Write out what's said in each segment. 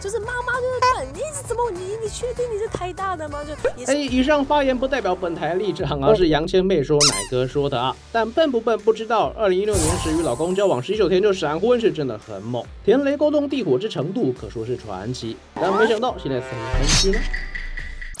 就是妈妈就是笨，你怎么你你确定你是台大的吗？就哎，以上发言不代表本台立场而是杨千霈说奶哥说的啊。但笨不笨不知道，二零一六年时与老公交往十九天就闪婚是真的很猛，田雷勾动地火之程度可说是传奇。但没想到现在怎么分析呢？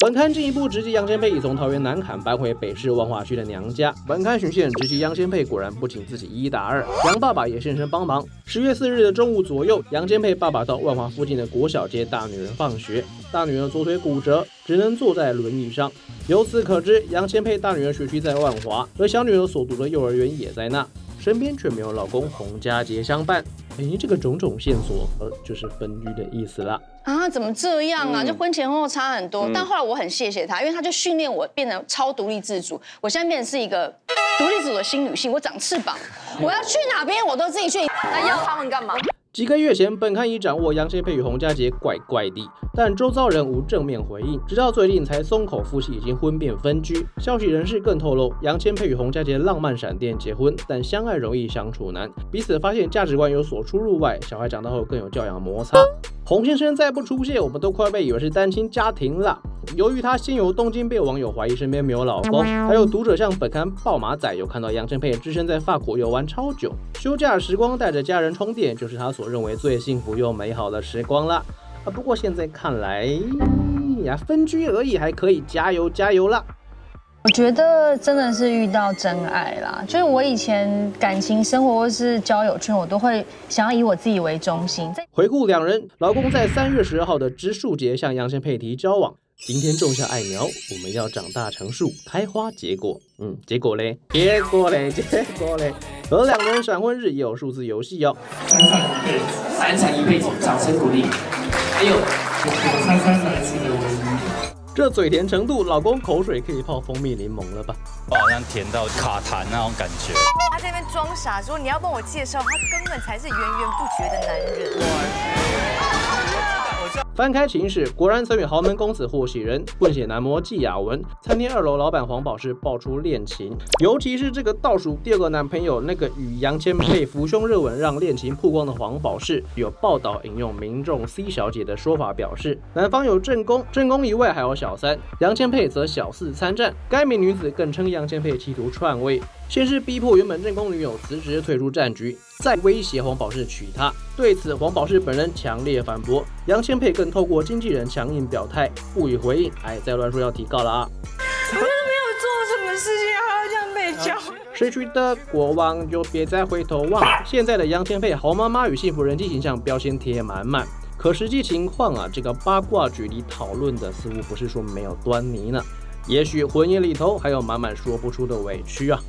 本刊进一步直击杨千佩已从桃园南坎搬回北市万华区的娘家。本刊巡线直击杨千佩果然不仅自己一打二，杨爸爸也现身帮忙。十月四日的中午左右，杨千佩爸爸到万华附近的国小接大女儿放学，大女儿左腿骨折，只能坐在轮椅上。由此可知，杨千佩大女儿学区在万华，而小女儿所读的幼儿园也在那，身边却没有老公洪家杰相伴。哎，这个种种线索，呃，就是分居的意思啦。啊，怎么这样啊？就婚前婚后差很多。但后来我很谢谢他，因为他就训练我变得超独立自主。我现在变成是一个独立自主的新女性，我长翅膀，我要去哪边我都自己去。那要他们干嘛？几个月前，本刊已掌握杨千佩与洪家杰怪怪的，但周遭人无正面回应，直到最近才松口，夫妻已经婚变分居。消息人士更透露，杨千佩与洪家杰浪漫闪电结婚，但相爱容易相处难，彼此发现价值观有所出入外，小孩长大后更有教养摩擦。洪先生再不出现，我们都快被以为是单亲家庭了。由于他心有东京，被网友怀疑身边没有老公，还有读者向本刊报马仔有看到杨千佩只身在法国游玩超久，休假时光带着家人充电，就是他所认为最幸福又美好的时光了。啊，不过现在看来呀，分居而已，还可以加油加油啦。我觉得真的是遇到真爱啦，就是我以前感情生活或是交友圈，我都会想要以我自己为中心。回顾两人，老公在三月十二号的植树节向杨千佩提交往。今天种下爱苗，我们要长大成树，开花结果。嗯，结果嘞？结果嘞？结果嘞？而两人闪婚日也有数字游戏哦。三三一辈子，三三一辈子，掌声鼓励。还有，我三三来自的唯一。这嘴甜程度，老公口水可以泡蜂蜜柠檬了吧？我好像甜到卡痰那种感觉。他在那边装傻说你要帮我介绍，他根本才是源源不绝的男人。翻开情史，果然曾与豪门公子霍喜仁、混血男模纪雅文、餐厅二楼老板黄宝士爆出恋情。尤其是这个倒数第二个男朋友，那个与杨千佩抚胸热吻让恋情曝光的黄宝士，有报道引用民众 C 小姐的说法表示，男方有正宫，正宫以外还有小三，杨千佩则小四参战。该名女子更称杨千佩企图篡位。先是逼迫原本正宫女友辞职退出战局，再威胁黄宝士娶她。对此，黄宝士本人强烈反驳，杨千佩更透过经纪人强硬表态，不予回应。哎，再乱说要提告了啊！我又没有做什么事情，还要这样被教。失去的过往就别再回头望。现在的杨千佩好妈妈与幸福人妻形象标签贴满满，可实际情况啊，这个八卦局里讨论的似乎不是说没有端倪呢。也许婚姻里头还有满满说不出的委屈啊。